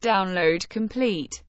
download complete.